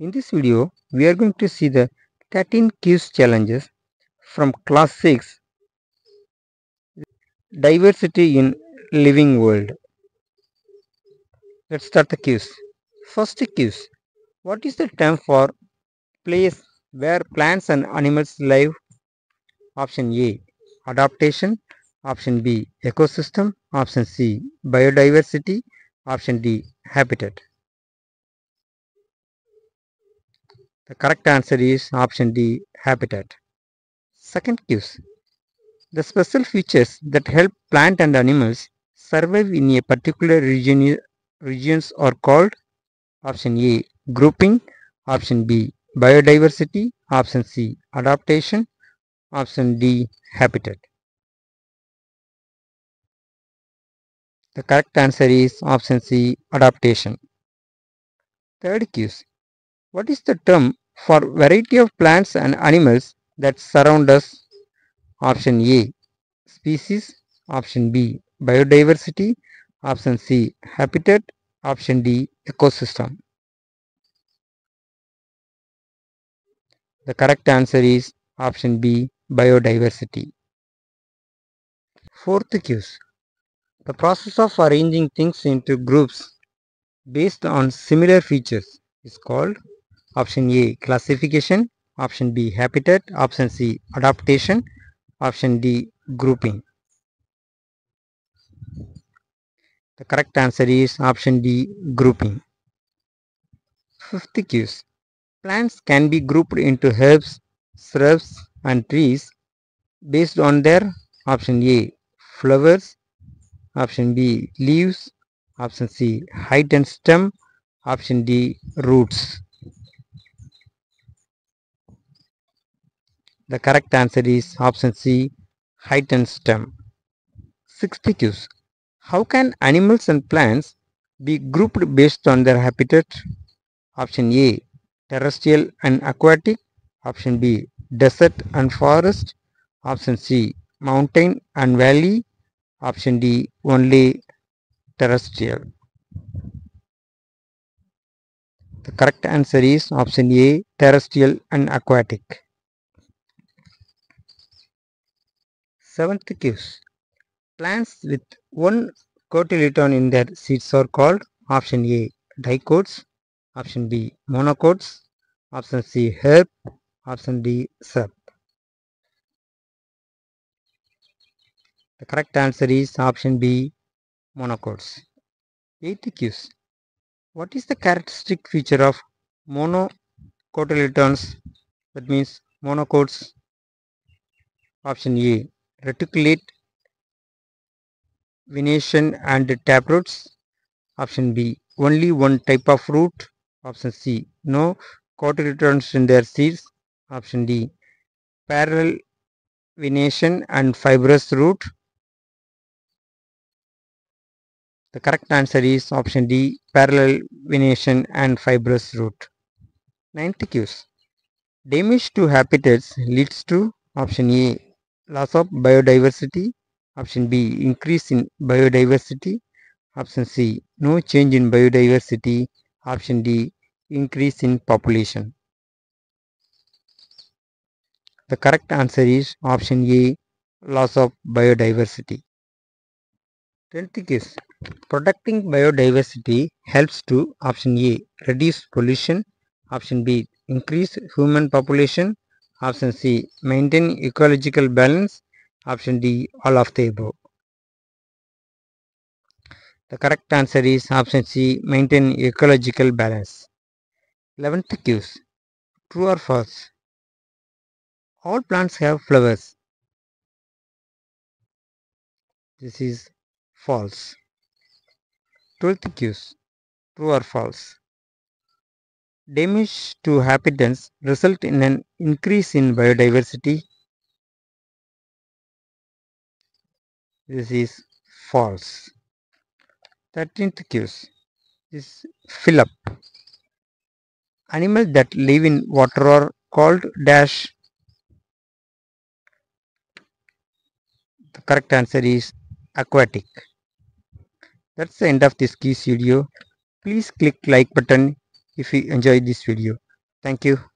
In this video, we are going to see the 13 quiz challenges from class 6 Diversity in Living World. Let's start the quiz. First quiz. What is the term for place where plants and animals live? Option A. Adaptation. Option B. Ecosystem. Option C. Biodiversity. Option D. Habitat. The correct answer is option D. Habitat. Second quiz. The special features that help plant and animals survive in a particular region regions are called option A. Grouping. Option B. Biodiversity. Option C. Adaptation. Option D. Habitat. The correct answer is option C. Adaptation. Third quiz. What is the term for variety of plants and animals that surround us? Option A. Species. Option B. Biodiversity. Option C. Habitat. Option D. Ecosystem. The correct answer is option B. Biodiversity. Fourth quiz. The process of arranging things into groups based on similar features is called option A. Classification. Option B. Habitat. Option C. Adaptation. Option D. Grouping. The correct answer is option D. Grouping. Fifth quiz. Plants can be grouped into herbs, shrubs and trees based on their option A. Flowers. Option B. Leaves. Option C. Height and stem. Option D. Roots. The correct answer is option C. Height and stem. Sixth quiz. How can animals and plants be grouped based on their habitat? Option A. Terrestrial and aquatic. Option B. Desert and forest. Option C. Mountain and valley. Option D. Only terrestrial. The correct answer is option A. Terrestrial and aquatic. Seventh quiz. Plants with one cotyledon in their seeds are called option A. Dicots. Option B. Monocots. Option C. Herb. Option D. Shrub. The correct answer is option B. Monocots. Eighth quiz. What is the characteristic feature of monocotyledons? That means monocots. Option A. Reticulate venation and taproots. Option B. Only one type of root. Option C. No cotyledons in their seeds. Option D. Parallel venation and fibrous root. The correct answer is option D. Parallel venation and fibrous root. Ninth quiz. Damage to habitats leads to option A. Loss of biodiversity. Option B. Increase in biodiversity. Option C. No change in biodiversity. Option D. Increase in population. The correct answer is option A. Loss of biodiversity. 10th quiz. Protecting biodiversity helps to option A. Reduce pollution. Option B. Increase human population. Option C. Maintain ecological balance. Option D. All of the above. The correct answer is option C. Maintain ecological balance. 11th quiz. True or false? All plants have flowers. This is false. 12th quiz. True or false? Damage to habitats result in an increase in biodiversity. This is false. 13th quiz. is fill up. Animals that live in water are called dash. The correct answer is aquatic. That's the end of this quiz video. Please click like button if you enjoyed this video. Thank you.